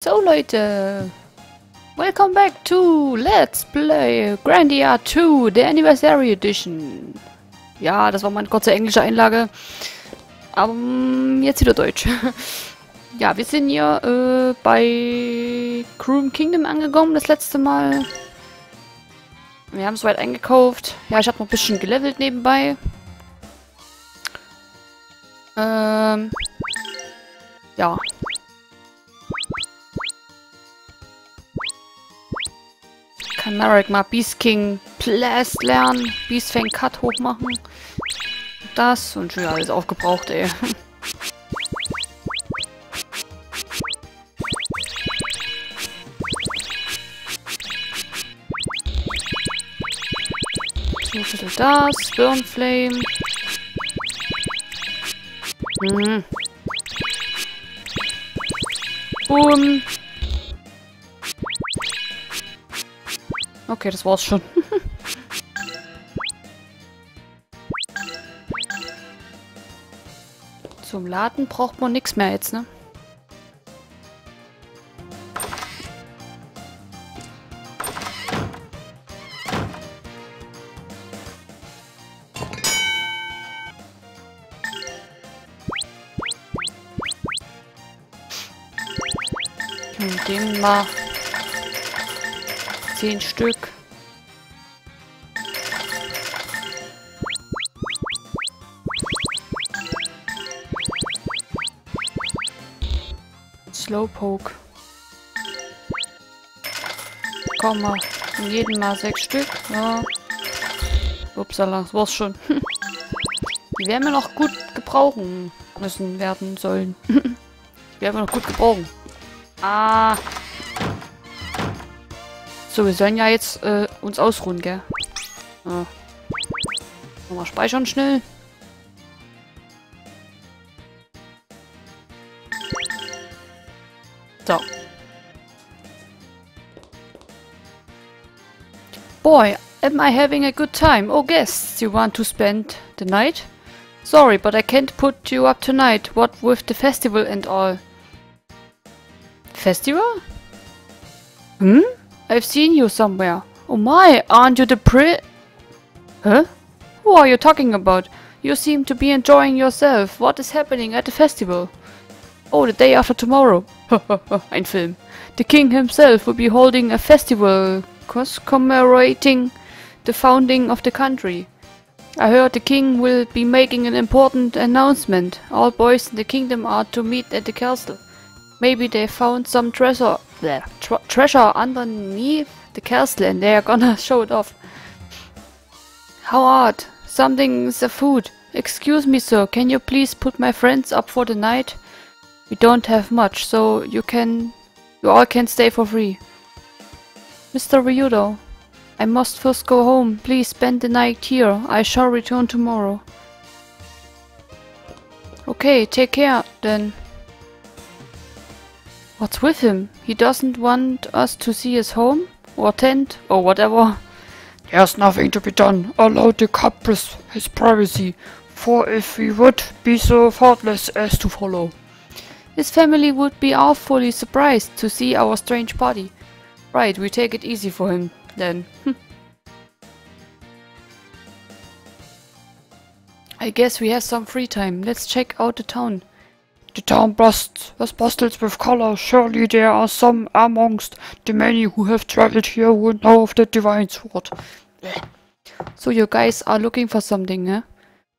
So Leute, welcome back to Let's Play Grandia 2, der Anniversary Edition. Ja, das war meine kurze englische Einlage. Aber um, jetzt wieder Deutsch. ja, wir sind hier äh, bei Croom Kingdom angekommen das letzte Mal. Wir haben es weit eingekauft. Ja, ich habe noch ein bisschen gelevelt nebenbei. Ähm, ja, kann Marek mal Beast King Blast lernen. Beast Fang Cut hochmachen. Das und schon alles aufgebraucht, ey. So, bisschen das. Burn Flame. Hm. Boom. Okay, das war's schon. Zum Laden braucht man nichts mehr jetzt, ne? Dem mal zehn Stück. Slowpoke. Komm mal. In jedem Mal sechs Stück. Ja. Upsala, das war's schon. Die werden wir noch gut gebrauchen müssen werden sollen. Die werden wir noch gut gebrauchen. Ah. So, wir sollen ja jetzt äh, uns ausruhen, gell? Ja. Nochmal speichern schnell. So. Boy, am I having a good time? Oh, guests, you want to spend the night? Sorry, but I can't put you up tonight. What with the festival and all? Festival? Hmm? I've seen you somewhere. Oh my, aren't you the pri- Huh? Who are you talking about? You seem to be enjoying yourself. What is happening at the festival? Oh, the day after tomorrow. Ein Film. The king himself will be holding a festival commemorating the founding of the country. I heard the king will be making an important announcement. All boys in the kingdom are to meet at the castle. Maybe they found some treasure tre treasure underneath the castle and they are gonna show it off. How odd. Something's afoot. Excuse me, sir. Can you please put my friends up for the night? We don't have much, so you can... You all can stay for free. Mr. Ryudo, I must first go home. Please spend the night here. I shall return tomorrow. Okay, take care then. What's with him? He doesn't want us to see his home? Or tent? Or whatever? There's nothing to be done. Allow the caprice his privacy, for if we would be so thoughtless as to follow. His family would be awfully surprised to see our strange party. Right, we take it easy for him, then. Hm. I guess we have some free time. Let's check out the town. The town busts, was bustles with color. Surely there are some amongst the many who have traveled here who know of the divine sword. So you guys are looking for something, eh?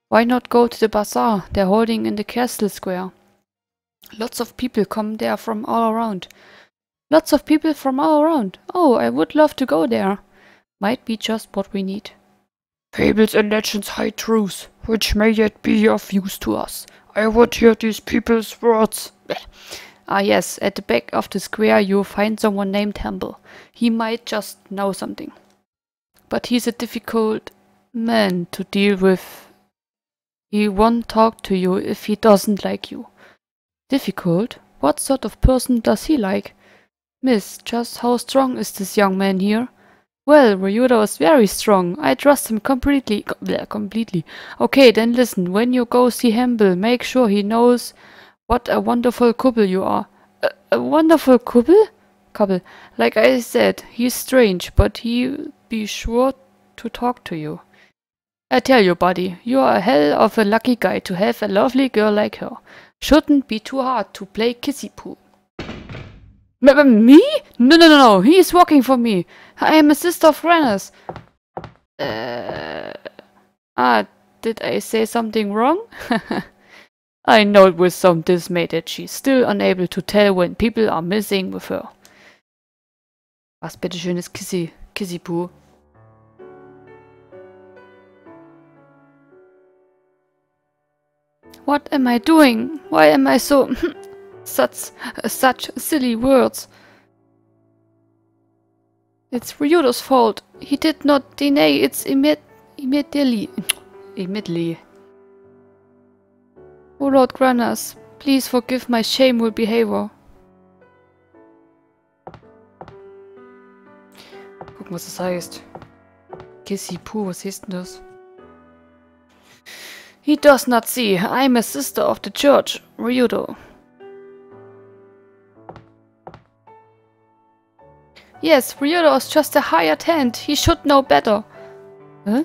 Why not go to the bazaar they're holding in the castle square? Lots of people come there from all around. Lots of people from all around. Oh, I would love to go there. Might be just what we need. Fables and legends hide truths, which may yet be of use to us. I would hear these people's words. Ah yes, at the back of the square you'll find someone named Humble. He might just know something. But he's a difficult man to deal with. He won't talk to you if he doesn't like you. Difficult? What sort of person does he like? Miss, just how strong is this young man here? Well, Ryudo is very strong. I trust him completely. Co completely. Okay, then listen. When you go see Hemble, make sure he knows what a wonderful couple you are. Uh, a wonderful couple? Couple. Like I said, he's strange, but he'll be sure to talk to you. I tell you, buddy, you are a hell of a lucky guy to have a lovely girl like her. Shouldn't be too hard to play kissy poo. M- me? No, no, no, no. He is working for me. I am a sister of Renner's. Uh, ah, did I say something wrong? I know with some dismay that she's still unable to tell when people are missing with her. Was bitteschön ist Kissy, Kissy Poo? What am I doing? Why am I so... such, such silly words? It's Ryudo's fault. He did not deny it's imme immediately. immediately. Oh Lord Granas, please forgive my shameful behavior. Gucken, was das heißt. Kissy Poo, was heißt denn das? He does not see. I'm a sister of the church, Ryudo. Yes, Ryudo is just a hired hand. He should know better. Huh?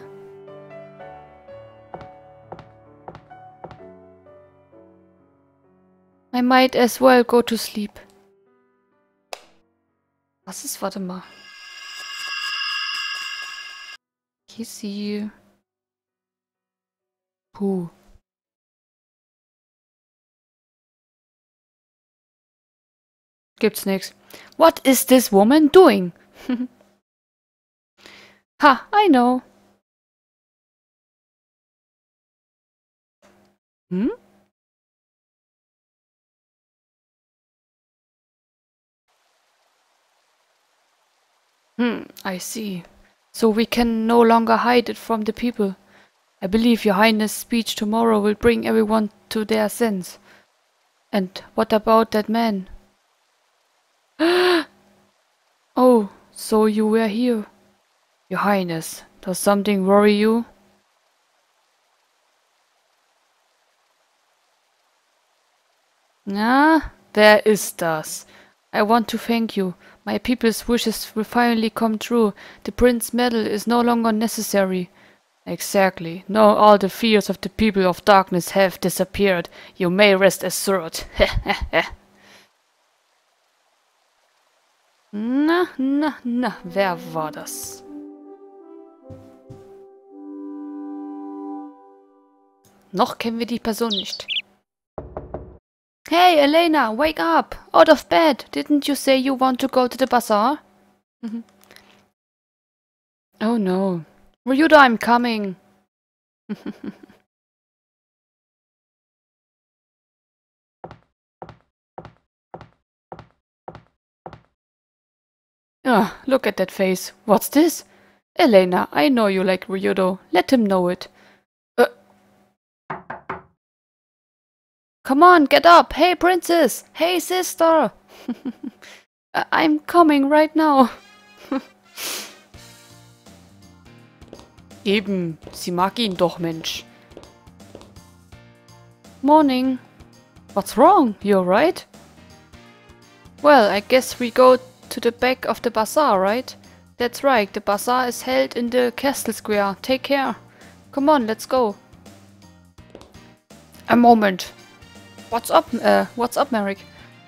I might as well go to sleep. Was ist, warte mal. Kissy. Puh. Gibt's nix. What is this woman doing? ha, I know. Hm? Hmm, I see. So we can no longer hide it from the people. I believe your highness' speech tomorrow will bring everyone to their sense. And what about that man? oh, so you were here. Your highness, does something worry you? Ah, there is das. I want to thank you. My people's wishes will finally come true. The prince's medal is no longer necessary. Exactly. Now all the fears of the people of darkness have disappeared. You may rest assured. na, na, na, wer war das? Noch kennen wir die Person nicht. Hey, Elena, wake up! Out of bed! Didn't you say you want to go to the bazaar? oh no. Ryuda, I'm coming! Ah, look at that face. What's this? Elena, I know you like Ryudo. Let him know it. Uh. Come on, get up! Hey, princess! Hey, sister! I'm coming right now. Eben, sie mag ihn doch, Mensch. Morning. What's wrong? You alright? Well, I guess we go to the back of the bazaar, right? That's right, the bazaar is held in the castle square. Take care. Come on, let's go. A moment. What's up, uh, what's up, Mareg?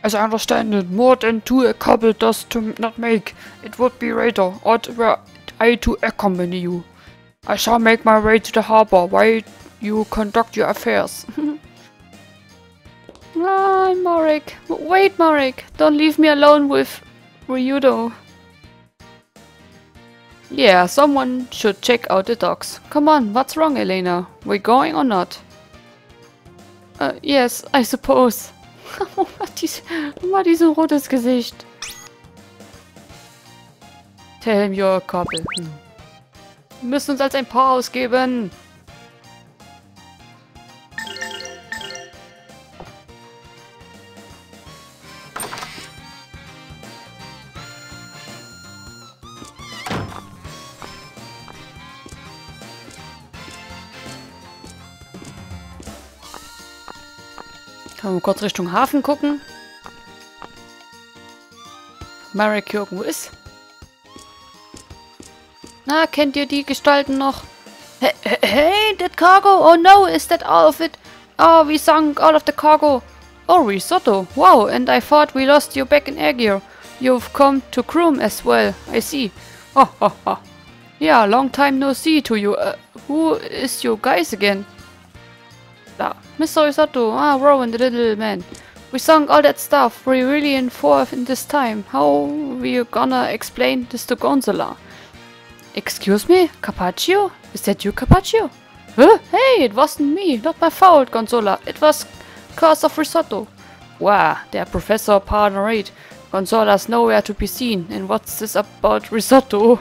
As I understand it, more than two a couple does to not make. It would be rather odd were I to accompany you. I shall make my way to the harbor while you conduct your affairs. Ah, Mareg. Wait, Mareg. Don't leave me alone with Ryudo. Yeah, someone should check out the docks. Come on, what's wrong, Elena? We going or not? Uh, yes, I suppose. Mattis, Mattis ein rotes Gesicht. Tell him you're a couple. Hm. Wir müssen uns als ein Paar ausgeben. Kurz Richtung Hafen gucken? Marek irgendwo ist. Na, kennt ihr die Gestalten noch? Hey, hey, that cargo! Oh no, is that all of it? Oh, we sunk all of the cargo. Oh, risotto. Wow, and I thought we lost you back in Aegir. You've come to Kroom as well, I see. Ha ha ha. Yeah, long time no see to you. Uh, who is you guys again? Ah, Mr. Risotto. Ah, Roan, the little man. We sunk all that stuff. We're really in for in this time. How we gonna explain this to Gonzola? Excuse me? Carpaccio? Is that you, Carpaccio? Huh? Hey, it wasn't me. Not my fault, Gonzola. It was cause of risotto. Wow, der Professor paranoid. Gonzola's nowhere to be seen. And what's this about risotto?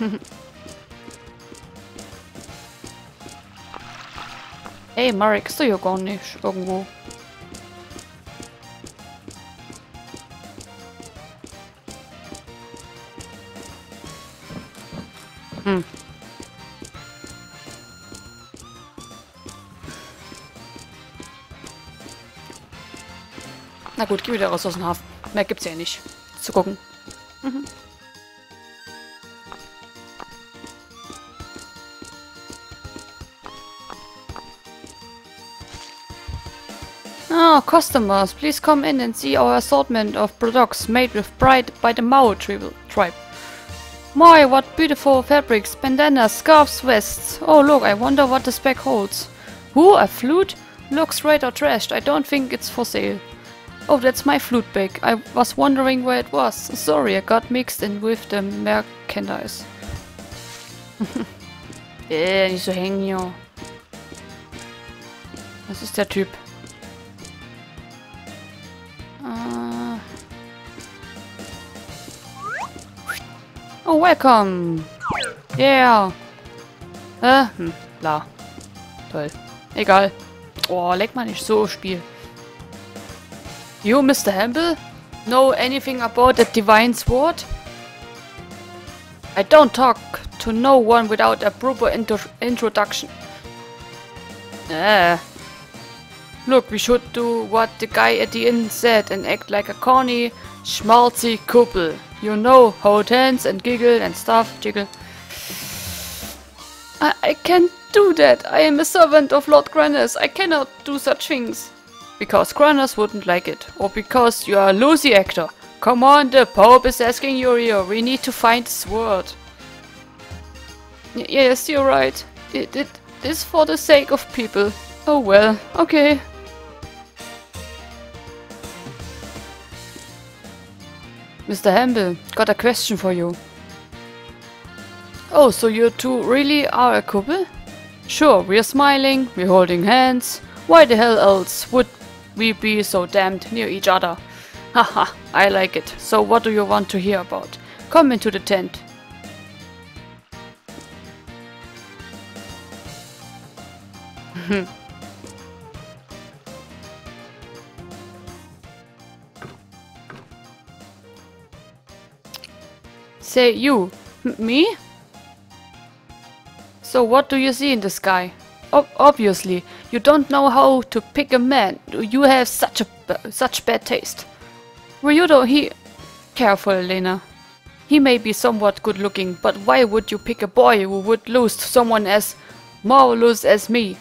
hey, Marek, ist du ja gar nicht irgendwo. Hm. Na gut, geh wieder raus aus dem Hafen. Mehr gibt's ja nicht zu gucken. Mhm. Oh, customers, please come in and see our assortment of products made with pride by the Mao tribe. My, what beautiful fabrics, bandanas, scarves, vests. Oh look, I wonder what this bag holds. Ooh, a flute? Looks rather trashed, I don't think it's for sale. Oh, that's my flute bag. I was wondering where it was. Sorry, I got mixed in with the merchandise. Eh, äh, nicht so hängen hier. Was ist der Typ? Oh, welcome! Yeah! Äh, hm, bla. Toll. Egal. Oh, leck mal nicht so, Spiel. You, Mr. Hamble? Know anything about the Divine Sword? I don't talk to no one without a proper intro introduction. Ah. Look, we should do what the guy at the inn said and act like a corny, schmaltzy couple. You know, how hold hands and giggle and stuff, jiggle. I, I can't do that. I am a servant of Lord Granas. I cannot do such things. Because Granas wouldn't like it. Or because you are a Lucy actor. Come on, the Pope is asking you here. We need to find the sword. Y yes, you're right. It, it is for the sake of people. Oh well, okay. Mr. Hamble, got a question for you. Oh, so you two really are a couple? Sure, we're smiling, we're holding hands. Why the hell else would we be so damned near each other. Haha, I like it. So what do you want to hear about? Come into the tent. Say you. Me? So what do you see in the sky? Ob obviously, you don't know how to pick a man. You have such a such bad taste. Ryudo, he... Careful, Elena. He may be somewhat good looking, but why would you pick a boy who would lose to someone as marvelous as me?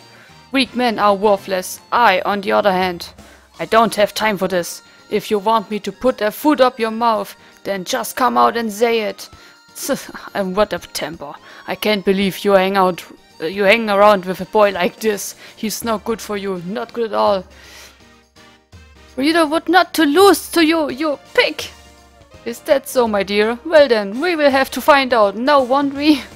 Weak men are worthless. I, on the other hand, I don't have time for this. If you want me to put a foot up your mouth, then just come out and say it. and what a temper. I can't believe you hang out uh, you hang around with a boy like this. He's not good for you. Not good at all. Reader would not to lose to you, you pig! Is that so, my dear? Well then, we will have to find out now, won't we?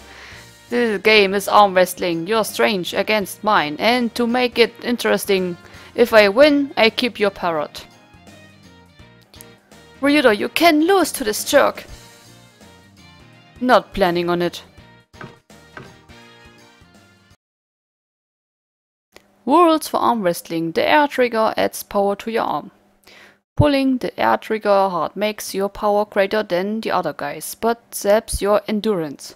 This game is arm wrestling, your strange against mine, and to make it interesting, if I win, I keep your parrot. Ryudo, you can lose to this jerk. Not planning on it. Rules for arm wrestling. The air trigger adds power to your arm. Pulling the air trigger hard makes your power greater than the other guys, but zaps your endurance.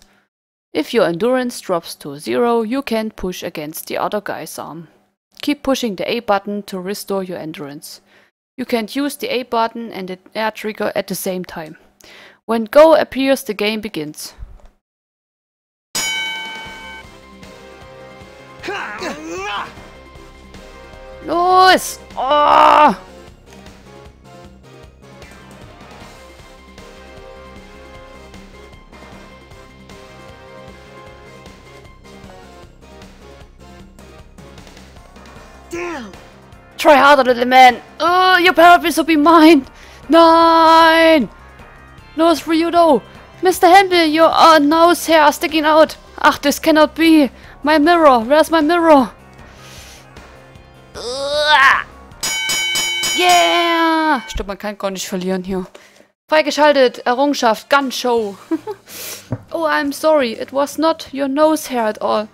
If your endurance drops to zero, you can't push against the other guy's arm. Keep pushing the A button to restore your endurance. You can use the A button and the air trigger at the same time. When go appears, the game begins. Los! Oh! Ah! Damn! Try harder, little man. Oh, your paraphrase will be mine. Nine. Los, Ryudo. Mr. Hempel, your uh, nose hair are sticking out. Ach, this cannot be. My mirror. Where's my mirror? Yeah! Stimmt, man kann gar nicht verlieren hier. Freigeschaltet. Errungenschaft. Gun Show. oh, I'm sorry. It was not your nose hair at all.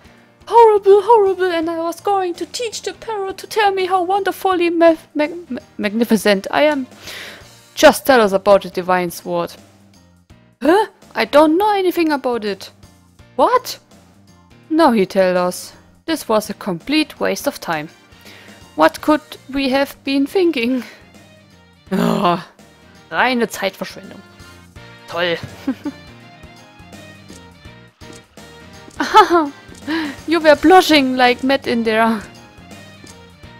Horrible, horrible, and I was going to teach the parrot to tell me how wonderfully ma ma magnificent I am. Just tell us about the divine sword. Huh? I don't know anything about it. What? Now he tell us. This was a complete waste of time. What could we have been thinking? Ah, reine Zeitverschwendung. Toll. You were blushing like mad in there.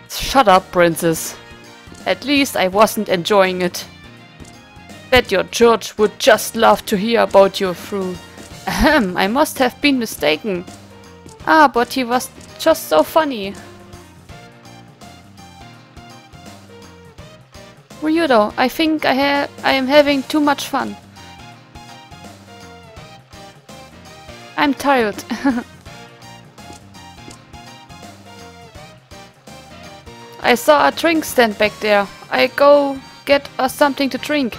Shut up, princess. At least I wasn't enjoying it. Bet your church would just love to hear about you through. Ahem, I must have been mistaken. Ah, but he was just so funny. Ryudo, I think I, ha I am having too much fun. I'm tired. I saw a drink stand back there. I go get us something to drink.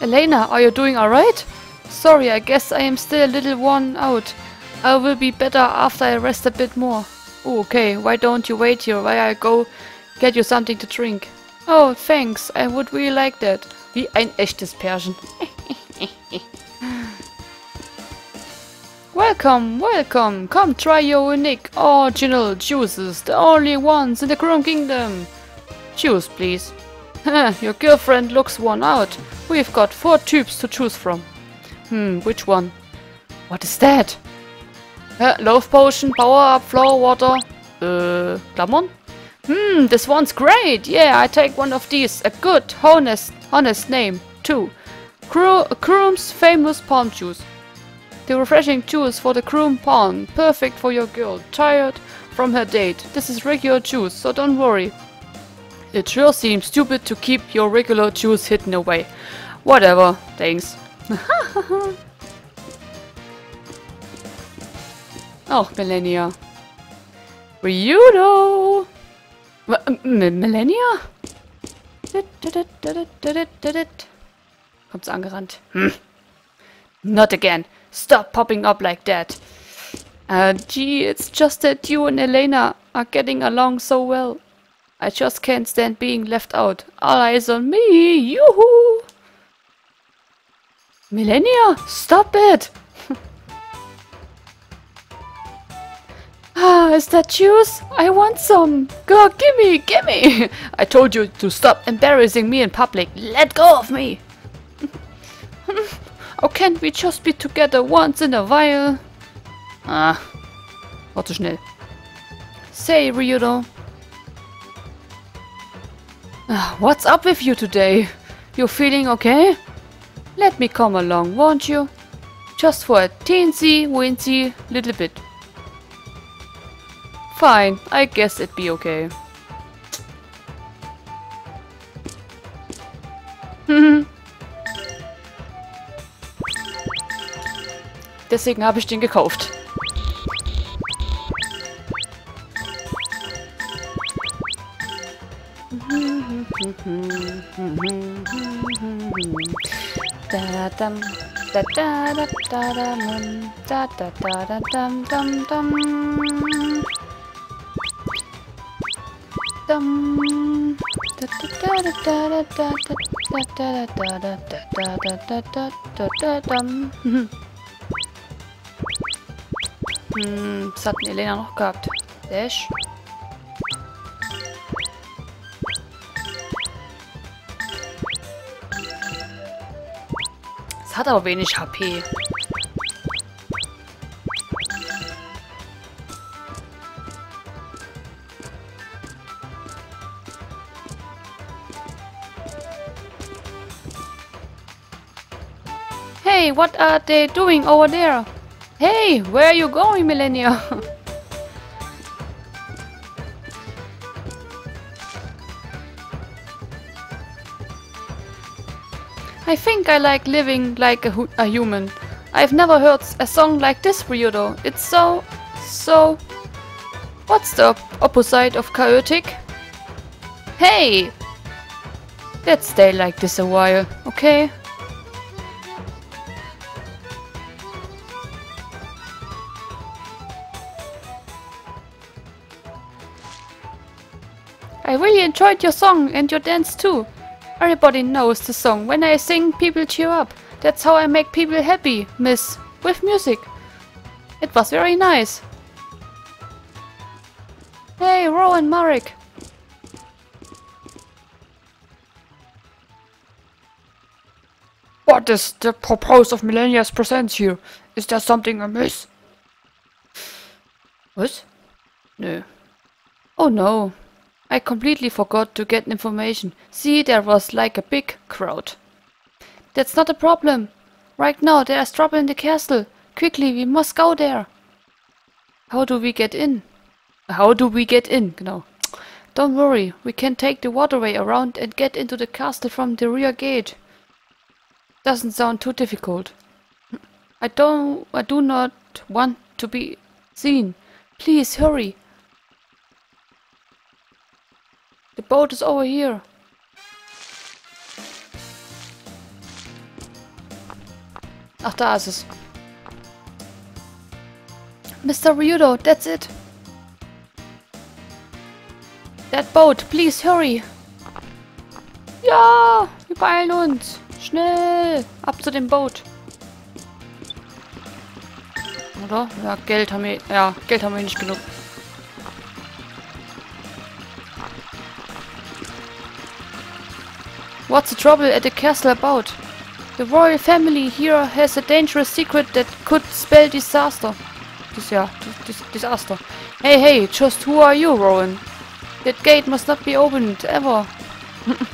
Elena, are you doing alright? Sorry, I guess I am still a little worn out. I will be better after I rest a bit more. Okay, why don't you wait here while I go get you something to drink? Oh, thanks, I would really like that. Wie ein echtes Pärchen. Welcome, welcome. Come try your unique original juices, the only ones in the Kroom Kingdom. Choose, please. your girlfriend looks worn out. We've got four tubes to choose from. Hmm, which one? What is that? Uh, love potion, power up, flower water. Uh, Klammern? Hmm, this one's great. Yeah, I take one of these. A good, honest, honest name, too. Cro Kroom's famous palm juice. The refreshing juice for the Kroom Palm. Perfect for your girl. Tired from her date. This is regular juice, so don't worry. It sure seems stupid to keep your regular juice hidden away. Whatever, thanks. oh, Millenia. Ryudo! Millenia? Kommt's angerannt. Hm. Not again. Stop popping up like that. Uh, gee, it's just that you and Elena are getting along so well. I just can't stand being left out. All eyes on me! Yoo-hoo! Millenia, stop it! ah, is that juice? I want some! Go, gimme, gimme! I told you to stop embarrassing me in public. Let go of me! Oh, can't we just be together once in a while? Ah, war zu schnell. Say, Ryudo. Ah, what's up with you today? You feeling okay? Let me come along, won't you? Just for a teensy, wincy little bit. Fine, I guess it'd be okay. Deswegen habe ich den gekauft. Hm, was hat denn Elena noch gehabt? Dash. Es hat aber wenig HP. Hey, what are they doing over there? Hey, where are you going, Millenia? I think I like living like a, a human. I've never heard a song like this, Ryudo. It's so... so... What's the opposite of chaotic? Hey! Let's stay like this a while, okay? I really enjoyed your song and your dance too. Everybody knows the song. When I sing, people cheer up. That's how I make people happy, miss. With music. It was very nice. Hey, Roan Mareg. What is the purpose of Millenia's presence here? Is there something amiss? What? No. Oh no. I completely forgot to get information. See, there was like a big crowd. That's not a problem. Right now there is trouble in the castle. Quickly, we must go there. How do we get in? How do we get in? Genau. Don't worry, we can take the waterway around and get into the castle from the rear gate. Doesn't sound too difficult. I don't... I do not want to be seen. Please, hurry. Boat is over here. Ach, da ist es. Mr. Ryudo, that's it. That boat, please hurry. Ja, wir beeilen uns. Schnell, ab zu dem Boot. Oder? Ja, Geld haben wir, ja, Geld haben wir nicht genug. What's the trouble at the castle about? The royal family here has a dangerous secret that could spell disaster. Dis disaster. Hey, hey, just who are you, Roan? That gate must not be opened, ever.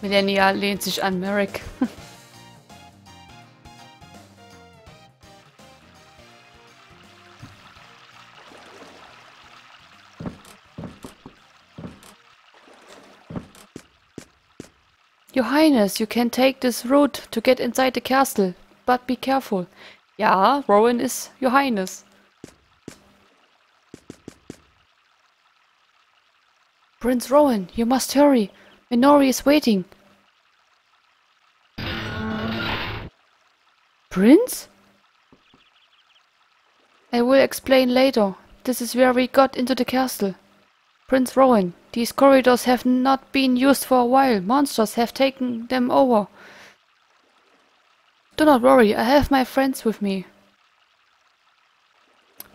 Millenia lehnt sich an Mareg. Your Highness, you can take this route to get inside the castle, but be careful. Ja, Roan is Your Highness. Prince Roan, you must hurry. Minori is waiting. Prince? I will explain later. This is where we got into the castle. Prince Roan, these corridors have not been used for a while. Monsters have taken them over. Do not worry, I have my friends with me.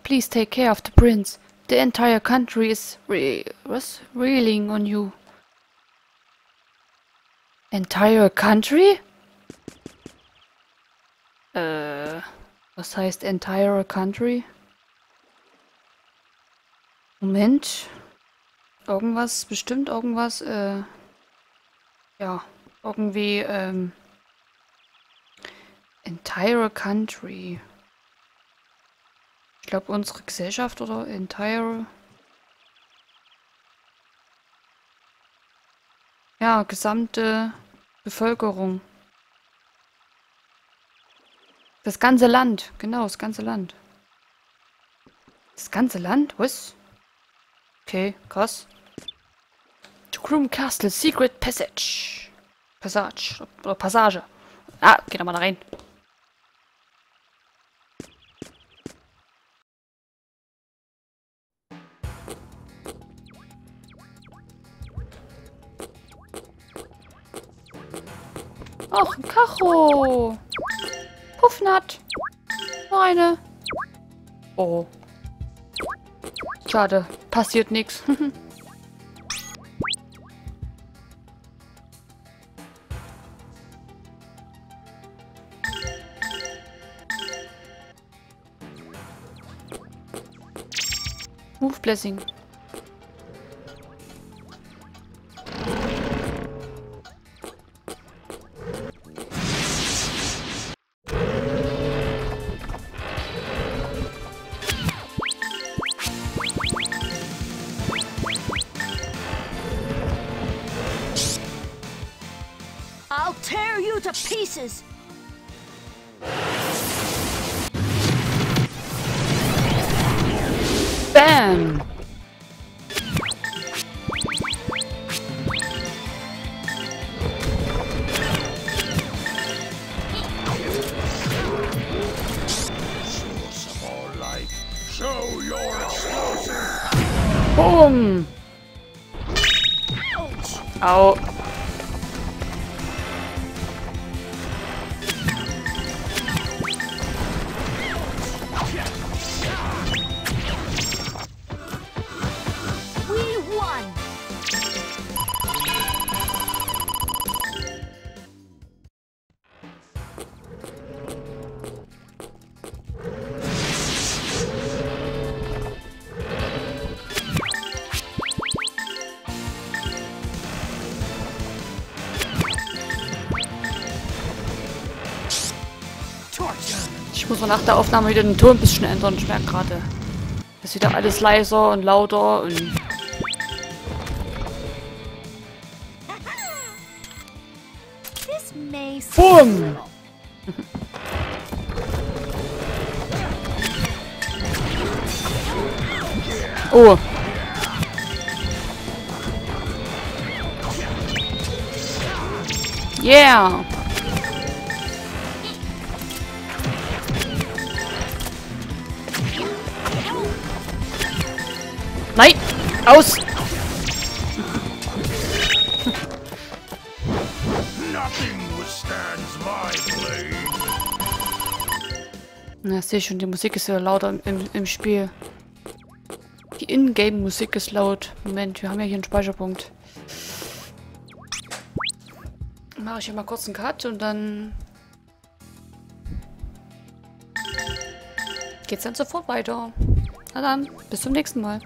Please take care of the prince. The entire country is re was reeling on you. Entire country? Äh, was heißt entire country? Moment. Irgendwas, bestimmt irgendwas, äh, ja, irgendwie, ähm, entire country. Ich glaube, unsere Gesellschaft oder entire. Ja, gesamte Bevölkerung. Das ganze Land, genau, das ganze Land. Das ganze Land? Was? Okay, krass. Groom Castle Secret Passage. Passage. Oder Passage. Ah, geh doch mal da rein. Ach, ein Kacho. Puffnat. Noch eine. Oh. Schade. Passiert nichts. Move Blessing. I'll tear you to pieces! Au. Nach der Aufnahme wieder den Ton ein bisschen ändern. Ich merke gerade, ist wieder alles leiser und lauter und Boom! Oh. Yeah. Aus! Na, sehe schon, die Musik ist wieder lauter im, im, im Spiel. Die Ingame-Musik ist laut. Moment, wir haben ja hier einen Speicherpunkt. Mache ich hier mal kurz einen Cut und dann geht's dann sofort weiter. Na dann, bis zum nächsten Mal.